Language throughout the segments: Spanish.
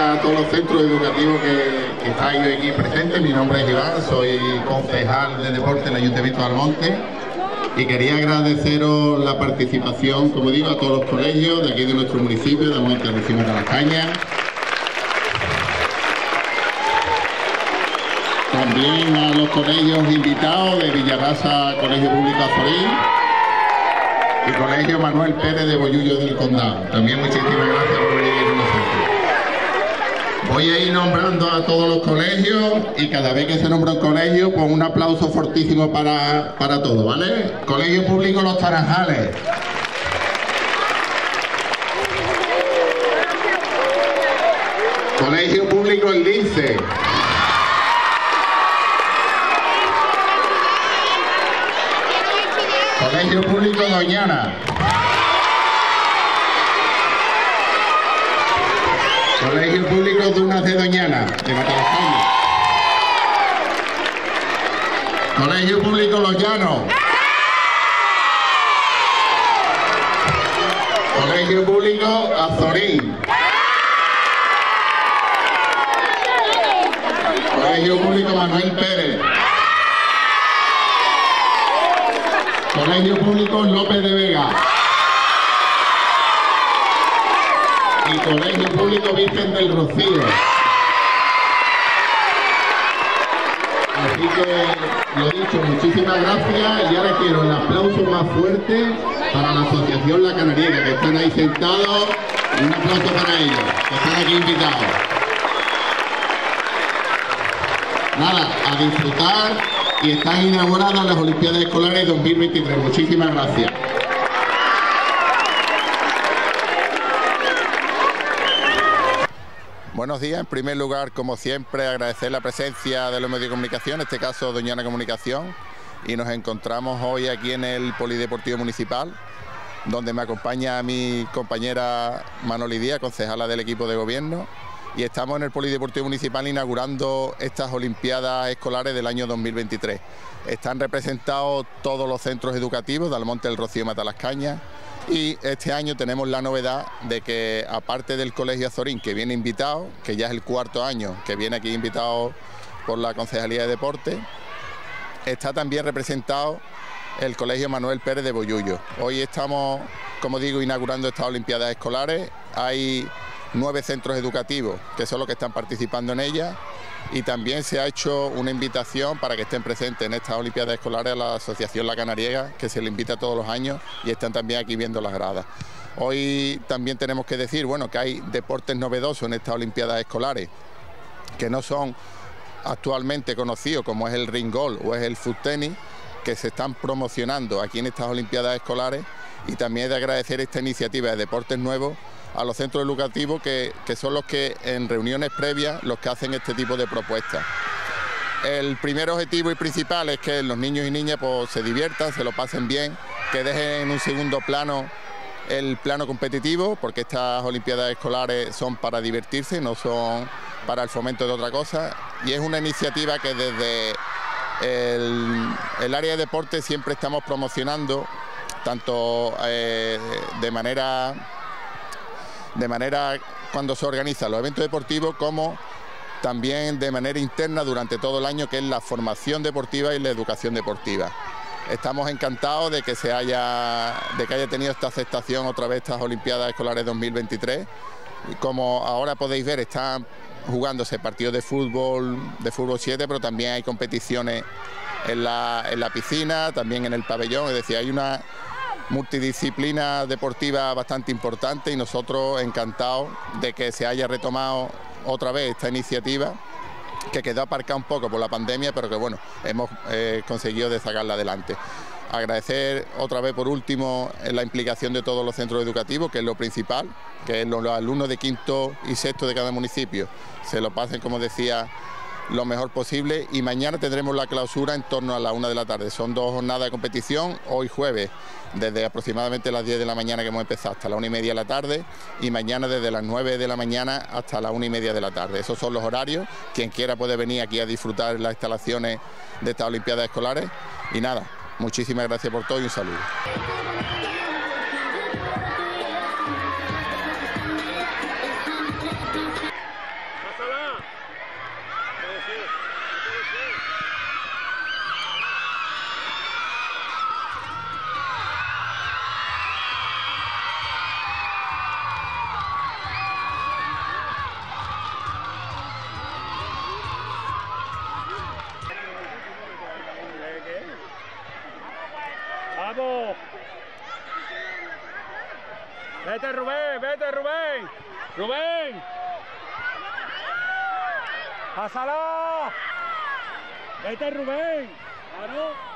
a todos los centros educativos que, que estáis aquí presentes. Mi nombre es Iván, soy concejal de deporte en el Ayuntamiento de Almonte y quería agradeceros la participación, como digo, a todos los colegios de aquí de nuestro municipio, de Almonte de las Cañas. También a los colegios invitados de Villarraza, Colegio Público Azorín y Colegio Manuel Pérez de Bollullo del Condado. También muchísimas gracias por venir. Voy a ir nombrando a todos los colegios y cada vez que se nombra un colegio, pues un aplauso fortísimo para, para todos, ¿vale? Colegio Público Los Taranjales. Colegio Público El. Colegio Público Doñana. Colegio Público Dunas de Doñana, de Matalajana. Colegio Público Los Llanos. Colegio Público Azorín. Colegio Público Manuel Pérez. Colegio Público López de Vega. Y Colegio Público Virgen del Rocío. Así que, lo dicho, muchísimas gracias y ahora quiero el aplauso más fuerte para la Asociación La Canariega, que están ahí sentados. Un aplauso para ellos, que están aquí invitados. Nada, a disfrutar y están inauguradas las Olimpiadas Escolares 2023. Muchísimas gracias. Buenos días, en primer lugar, como siempre, agradecer la presencia de los medios de comunicación, en este caso Doñana Comunicación, y nos encontramos hoy aquí en el Polideportivo Municipal, donde me acompaña mi compañera Manoli Díaz, concejala del equipo de gobierno, y estamos en el Polideportivo Municipal inaugurando estas Olimpiadas Escolares del año 2023. Están representados todos los centros educativos de Almonte del Rocío y Matalascaña y este año tenemos la novedad de que aparte del Colegio Azorín que viene invitado, que ya es el cuarto año que viene aquí invitado por la Concejalía de Deporte, está también representado el Colegio Manuel Pérez de Boyullo. Hoy estamos, como digo, inaugurando estas Olimpiadas Escolares. Hay nueve centros educativos que son los que están participando en ellas y también se ha hecho una invitación para que estén presentes en estas Olimpiadas Escolares a la Asociación La Canariega, que se le invita todos los años y están también aquí viendo las gradas. Hoy también tenemos que decir, bueno, que hay deportes novedosos en estas Olimpiadas Escolares, que no son actualmente conocidos como es el ring golf o es el foot tenis, que se están promocionando aquí en estas Olimpiadas Escolares y también de agradecer esta iniciativa de deportes nuevos a los centros educativos que, son los que en reuniones previas los que hacen este tipo de propuestas. El primer objetivo y principal es que los niños y niñas pues, se diviertan, se lo pasen bien, que dejen en un segundo plano el plano competitivo, porque estas Olimpiadas escolares son para divertirse, no son para el fomento de otra cosa. Y es una iniciativa que desde el, área de deporte siempre estamos promocionando, tanto eh, de manera de manera cuando se organizan los eventos deportivos como también de manera interna durante todo el año, que es la formación deportiva y la educación deportiva. Estamos encantados de que se haya, de que haya tenido esta aceptación otra vez estas Olimpiadas Escolares 2023. Y como ahora podéis ver, están jugándose partidos de fútbol, de fútbol 7, pero también hay competiciones en la, en la piscina, también en el pabellón, es decir, hay una multidisciplina deportiva bastante importante y nosotros encantados de que se haya retomado otra vez esta iniciativa que quedó aparcada un poco por la pandemia, pero que bueno, hemos eh, conseguido de sacarla adelante. Agradecer otra vez por último la implicación de todos los centros educativos, que es lo principal, que los alumnos de quinto y sexto de cada municipio se lo pasen, como decía, lo mejor posible y mañana tendremos la clausura en torno a la una de la tarde. Son dos jornadas de competición, hoy jueves desde aproximadamente las 10 de la mañana que hemos empezado hasta la una y media de la tarde y mañana desde las 9 de la mañana hasta la una y media de la tarde. Esos son los horarios, quien quiera puede venir aquí a disfrutar las instalaciones de estas Olimpiadas Escolares y nada, muchísimas gracias por todo y un saludo. Vete Rubén, vete Rubén. Rubén. Pásalo. Vete Rubén. Claro.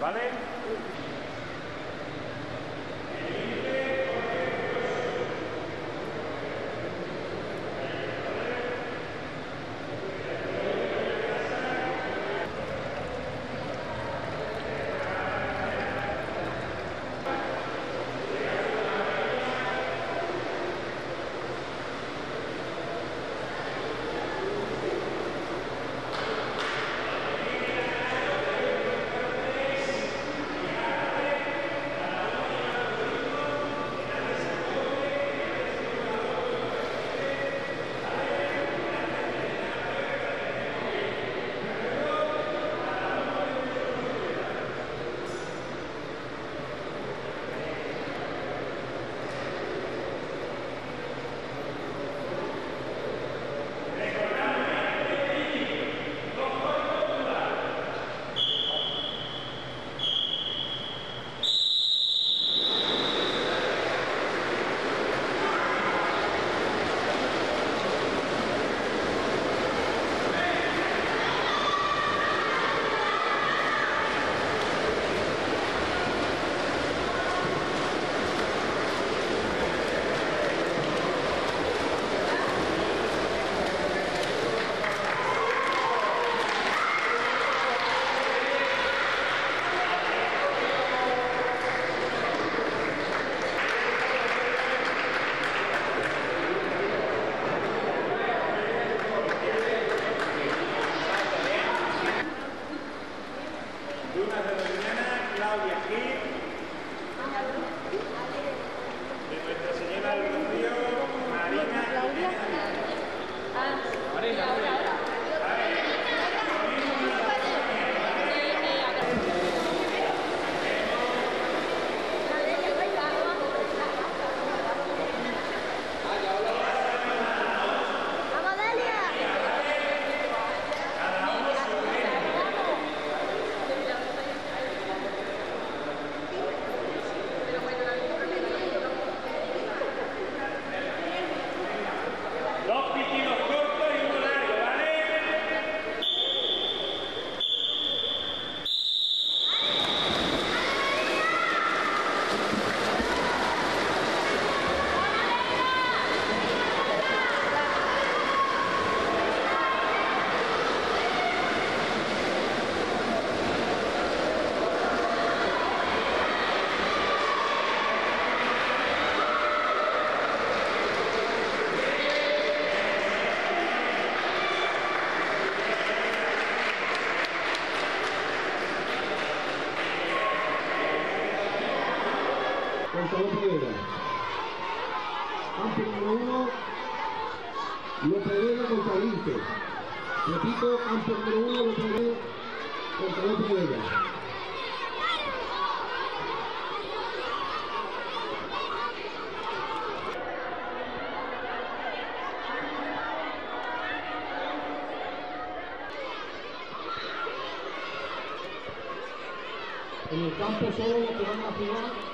¿Vale? Amplio número uno, López Vega contra Vince. Repito, amplio número uno, López Vega contra López Vega. En el campo solo lo que van a jugar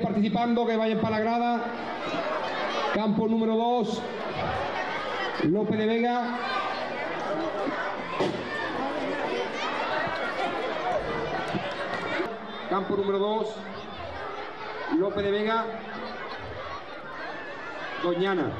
participando, que vayan para la grada. Campo número 2, López de Vega. Campo número 2, López de Vega, Doñana.